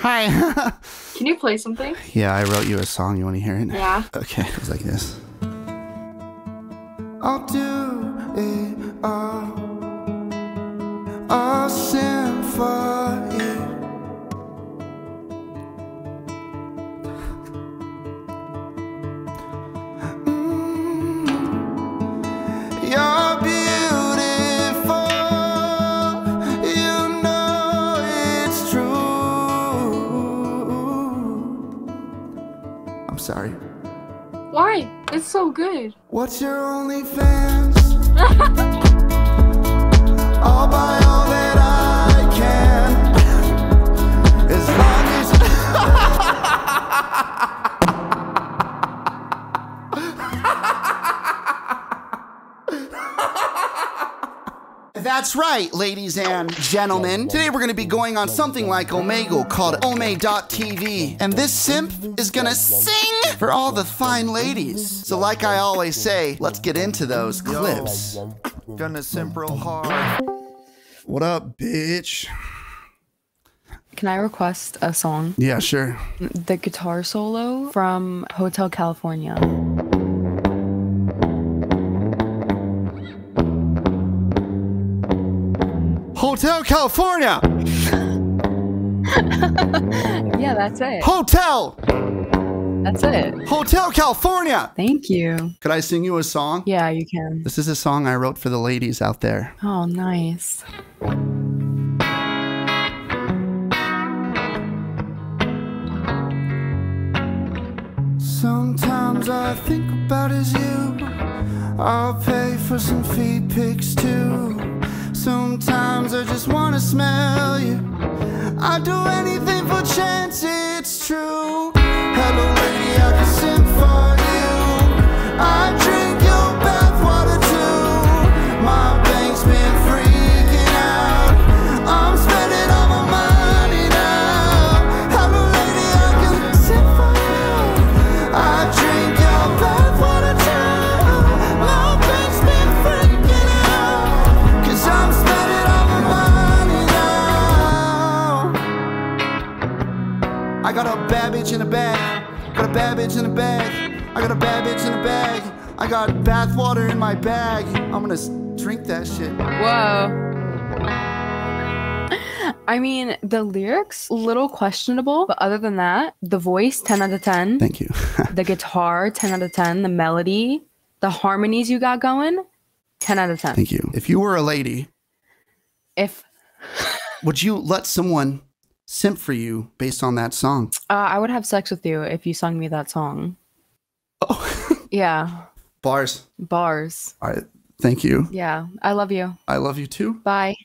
Hi. Can you play something? yeah, I wrote you a song. You want to hear it? Yeah. Okay, it's like this. I'll do it all. I'll for so good. What's your OnlyFans? That's right, ladies and gentlemen. Today we're gonna be going on something like Omegle called Ome.tv. And this simp is gonna sing for all the fine ladies. So, like I always say, let's get into those clips. Gonna simp real hard. What up, bitch? Can I request a song? Yeah, sure. The guitar solo from Hotel California. Hotel California! Yeah, that's it. Hotel! That's it. Hotel California! Thank you. Could I sing you a song? Yeah, you can. This is a song I wrote for the ladies out there. Oh, nice. Sometimes I think about is you. I'll pay for some feed pics too. Sometimes I just wanna smell you. I'd do anything for chance, it's true. Hello, bad bitch in a bag. Got a bad bitch in a bag. I got a bad bitch in a bag. I got bathwater in my bag. I'm gonna drink that shit. Whoa. I mean, the lyrics little questionable, but other than that, the voice 10 out of 10. Thank you. the guitar 10 out of 10, the melody, the harmonies you got going 10 out of 10. Thank you. If you were a lady, If would you let someone simp for you based on that song? uh, I would have sex with you if you sung me that song. Oh, Yeah, bars. bars. All right. Thank you. Yeah, I love you. I love you too. Bye.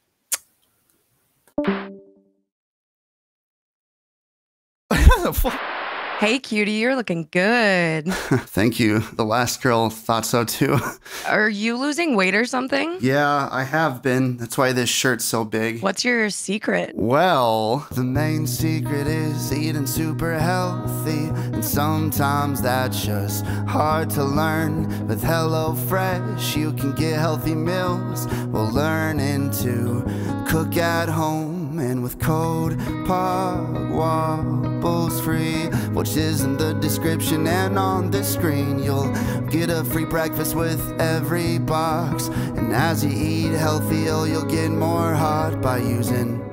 Hey, cutie, you're looking good. Thank you. The last girl thought so too. Are you losing weight or something? yeah, I have been. That's why this shirt's so big. What's your secret? Well, the main secret is eating super healthy, and sometimes that's just hard to learn. With HelloFresh, you can get healthy meals while learning to cook at home. And with code POG Wobbles free, which is in the description and on the screen, you'll get a free breakfast with every box. And as you eat healthier, you'll get more hot by using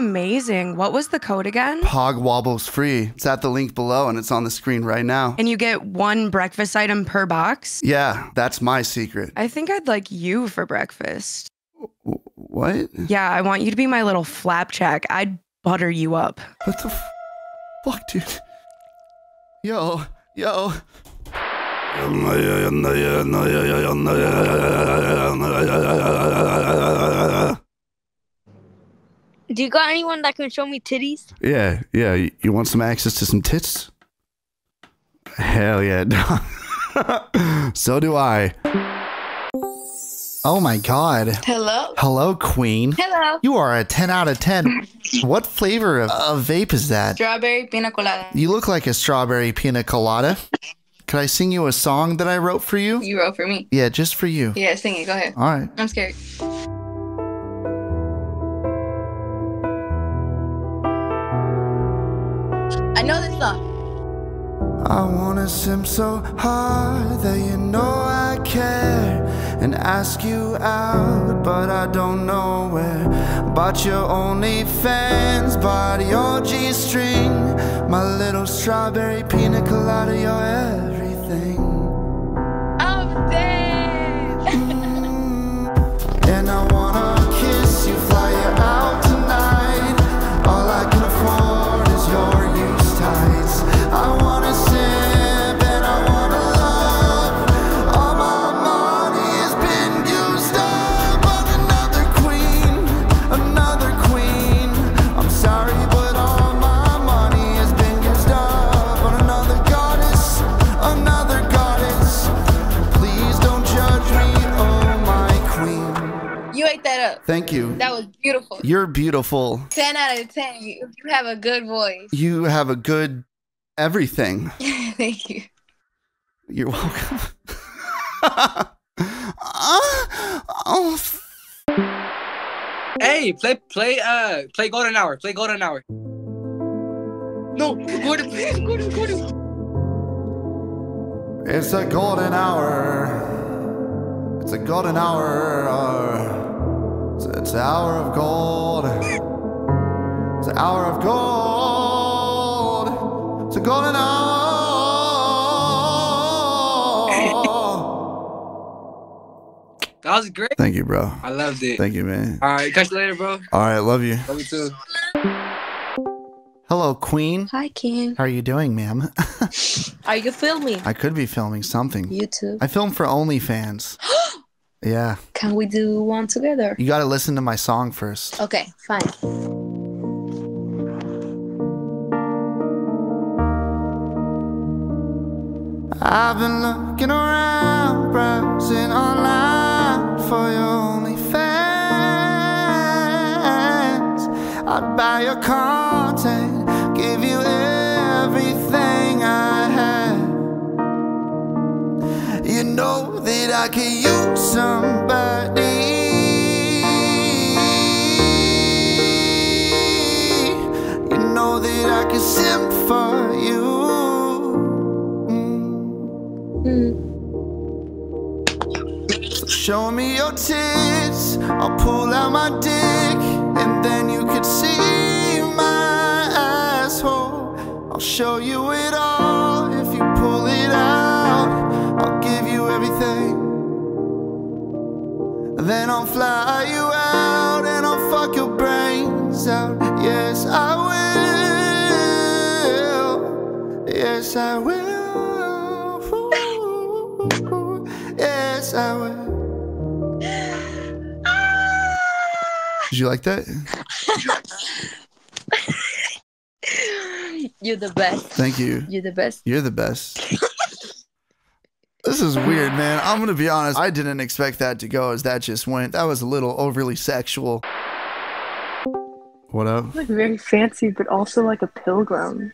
amazing. What was the code again? Pog Wobbles free. It's at the link below and it's on the screen right now. And you get one breakfast item per box? Yeah, that's my secret. I think I'd like you for breakfast. What? Yeah, I want you to be my little flapjack. I'd butter you up. What the f- fuck, dude? Yo, yo. Do you got anyone that can show me titties? Yeah, yeah. You, you want some access to some tits? Hell yeah. so do I. Oh my god. Hello. Hello, Queen. Hello. You are a 10 out of 10. what flavor of, of vape is that? Strawberry pina colada. You look like a strawberry pina colada. Could I sing you a song that I wrote for you? You wrote for me. Yeah, just for you. Yeah, sing it. Go ahead. All right. I'm scared. I wanna sim so hard that you know I care and ask you out, but I don't know where. But your only fans, body your G string, my little strawberry pina colada, you're everything. Thank you. That was beautiful. You're beautiful. 10 out of 10. You, you have a good voice. You have a good everything. Thank you. You're welcome. Ah, oh, Hey, play play uh play Golden Hour. Play Golden Hour. No, Gordon, please, Gordon, Gordon. it's a golden hour. It's a golden hour. uh, It's, it's an hour of gold. It's an hour of gold. It's a golden hour. That was great. Thank you, bro. I loved it. Thank you, man. All right, catch you later, bro. All right, love you. Love you too. Hello, Queen. Hi, King. How are you doing, ma'am? Are you filming? I could be filming something. You too. I film for OnlyFans. yeah. Can we do one together? You gotta listen to my song first. Okay, fine. I've been looking around, browsing online for your OnlyFans. I'd buy your content, I could use somebody. You know that I could simp for you. Mm. Show me your tits. I'll pull out my dick, and then you could see my asshole. I'll show you it all if you pull it out. Did you like that? You're the best. Thank you. You're the best. You're the best. this is weird, man. I'm gonna be honest. I didn't expect that to go as that just went. That was a little overly sexual. What up? Like very fancy, but also like a pilgrim.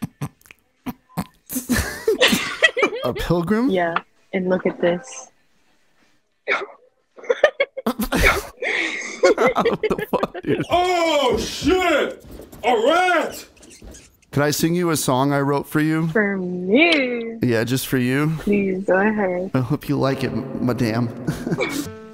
A pilgrim? Yeah. And look at this. what the fuck, dude? Oh shit! A rat! Could I sing you a song I wrote for you? For me. Yeah, just for you. Please go ahead. I hope you like it, madame.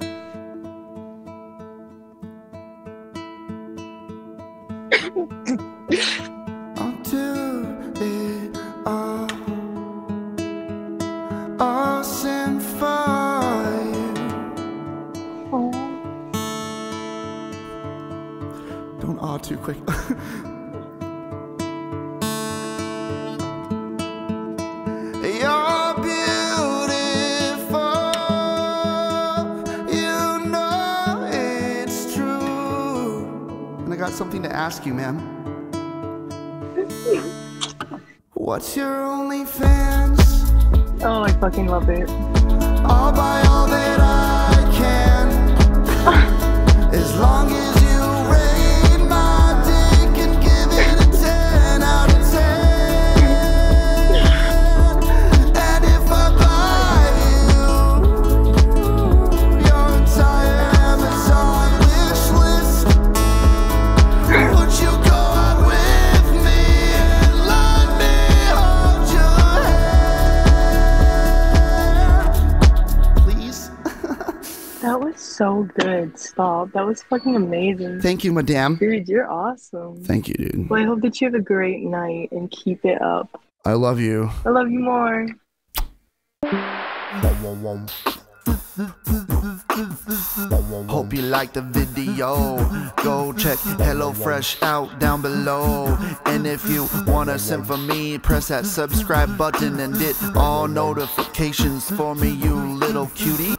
got something to ask you, ma'am. What's your OnlyFans? Oh, I fucking love it. I'll buy all that I can. As long as so good. Stop. That was fucking amazing. Thank you, madame. Dude, you're awesome. Thank you, dude. Well, I hope that you have a great night and keep it up. I love you. I love you more. Hope you like the video. Go check HelloFresh out down below. And if you wanna send for me, press that subscribe button and hit all notifications for me, you little cutie.